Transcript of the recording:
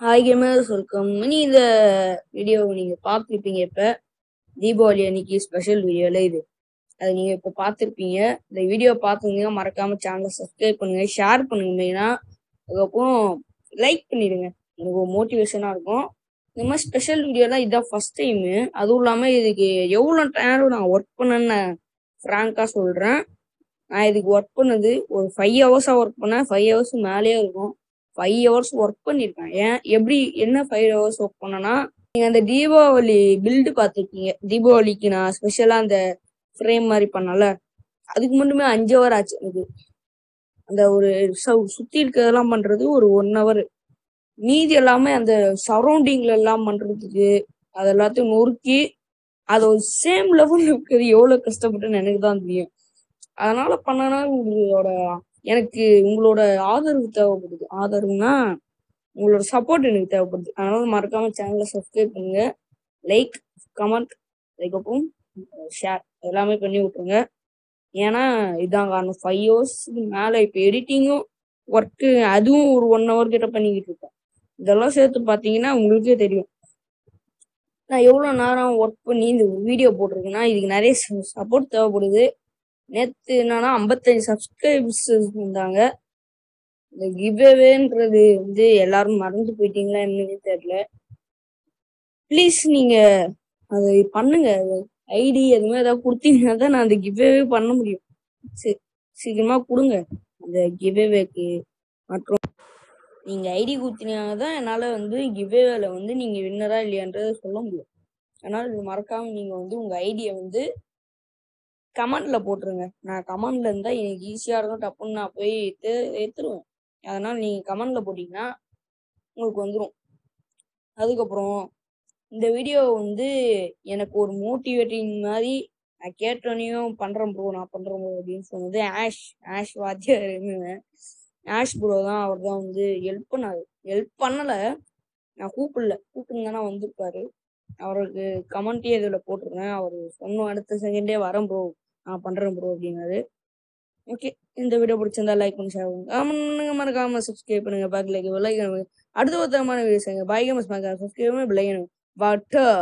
Hi gamers welcome இனி இந்த வீடியோவை நீங்க பார்த்துருப்பீங்க இப்ப தீபாவளி அன்னைக்கு ஸ்பெஷல் வீடியோல இது. அது நீங்க இப்ப பார்த்துருப்பீங்க. இந்த வீடியோ பார்த்துருந்தீங்க மறக்காம சேனலை சப்ஸ்கிரைப் பண்ணுங்க ஷேர் பண்ணுங்க மெயினா அதுக்கப்புறம் லைக் பண்ணிடுங்க. எனக்கு ஒரு மோட்டிவேஷனா இருக்கும். இந்த மாதிரி ஸ்பெஷல் வீடியோலாம் இதான் ஃபர்ஸ்ட் டைம் அதுவும் இல்லாம இதுக்கு எவ்வளோ நேரம் நான் ஒர்க் பண்ணேன்னு ஃப்ராங்கா சொல்றேன். நான் இதுக்கு ஒர்க் பண்ணது ஒரு ஃபைவ் ஹவர்ஸாக ஒர்க் பண்ணேன். ஃபைவ் ஹவர்ஸ் மேலேயே இருக்கும். ஃபைவ் ஹவர்ஸ் ஒர்க் பண்ணியிருக்கேன் ஏன்? எப்படி என்ன ஃபைவ் ஹவர்ஸ் ஒர்க் பண்ணனா நீங்க அந்த தீபாவளி பில்டு பார்த்துருக்கீங்க. தீபாவளிக்கு நான் ஸ்பெஷலா அந்த ஃப்ரேம் மாதிரி பண்ணல. அதுக்கு மட்டுமே அஞ்சு ஹவர் ஆச்சு எனக்கு. அந்த ஒரு சு- சுத்தி இருக்கிறதெல்லாம் பண்றது ஒரு ஒன் ஹவர் மீதி எல்லாமே அந்த சரௌண்டிங்ல எல்லாம் பண்றதுக்கு அது எல்லாத்தையும் நொறுக்கி அது ஒரு சேம் லெவல் இருக்கிறது எவ்வளவு கஷ்டப்பட்டுன்னு எனக்கு தான் தெரியும். அதனால பண்ணனா உங்களோட எனக்கு உங்களோட ஆதரவு தேவைப்படுது. ஆதரவுனா உங்களோட சப்போர்ட் எனக்கு தேவைப்படுது. அதனால மறக்காம சேனலை சப்ஸ்கிரைப் பண்ணுங்க. லைக் கமெண்ட் அதுக்கப்புறம் ஷேர் எல்லாமே பண்ணி விட்டுருங்க. ஏன்னா இதான் காரணம். ஃபைவ் ஹவர்ஸ்க்கு மேலே இப்போ எடிட்டிங்கும் ஒர்க்கு அதுவும் ஒரு ஒன் ஹவர் கிட்ட பண்ணிக்கிட்டு இருக்கேன் இதெல்லாம் சேர்த்து பார்த்தீங்கன்னா உங்களுக்கே தெரியும். நான் எவ்வளோ நேரம் ஒர்க் பண்ணி இந்த வீடியோ போட்டிருக்கேன்னா இதுக்கு நிறைய சப்போர்ட் தேவைப்படுது. நேற்று என்னன்னா ஐம்பத்தஞ்சு சப்ஸ்கிரைபர்ஸ் இருந்தாங்க. இந்த கிவ்வேன்றது வந்து எல்லாரும் மறந்து போயிட்டீங்களா என்னன்னு தெரியல. ப்ளீஸ் நீங்க அதை பண்ணுங்க. ஐடி அது மாதிரி ஏதாவது கொடுத்தீங்கன்னா தான் நான் அந்த கிவ்வேவே பண்ண முடியும். சீ- சீக்கிரமா கொடுங்க. அந்த கிவ்வேவேக்கு மற்றும் நீங்க ஐடி கொடுத்தீங்கன்னா தான் என்னால வந்து கிவ்வேவேல வந்து நீங்க வின்னரா இல்லையான்றதை சொல்ல முடியும். அதனால இது மறக்காம நீங்க வந்து உங்க ஐடியை வந்து கமெண்ட்ல போட்டுருங்க. நான் கமெண்ட்ல இருந்தா எனக்கு ஈஸியா இருக்கும். டப்புன்னு நான் போய் எடுத்துருவேன். அதனால நீங்க கமெண்ட்ல போட்டீங்கன்னா உங்களுக்கு வந்துடும் அதுக்கப்புறம் இந்த வீடியோ வந்து எனக்கு ஒரு மோட்டிவேட்டிங் மாதிரி நான் கேட்டோனையும் பண்றேன் ப்ரோ நான் பண்றேன் ப்ரோ அப்படின்னு சொன்னது ஆஷ். ஆஷ் வாத்தியார் ஆஷ் ப்ரோ தான். அவர் தான் வந்து ஹெல்ப் பண்ணாரு. ஹெல்ப் பண்ணலை. நான் கூப்பிடல. கூப்பிட்டுருந்தேன்னா வந்திருப்பாரு. அவருக்கு கமெண்ட்டே இதில் போட்டிருக்கேன். அவர் சொன்ன அடுத்த செகண்டே வரேன் ப்ரோ நான் பண்றேன் ப்ரோ அப்படின்னாரு. ஓகே இந்த வீடியோ பிடிச்சிருந்தா லைக் பண்ணி ஷேர் பண்ணுங்க. ஆமாம் மறக்காம சப்ஸ்கிரைப் பண்ணுங்க. பேக் லைக் லைக் அடுத்த ஒரு தரமான வீடியோஸ் பாய் கேமஸ் மறக்காம சப்ஸ்கிரைப் பண்ணி பிள்ளைங்க வாட்டர்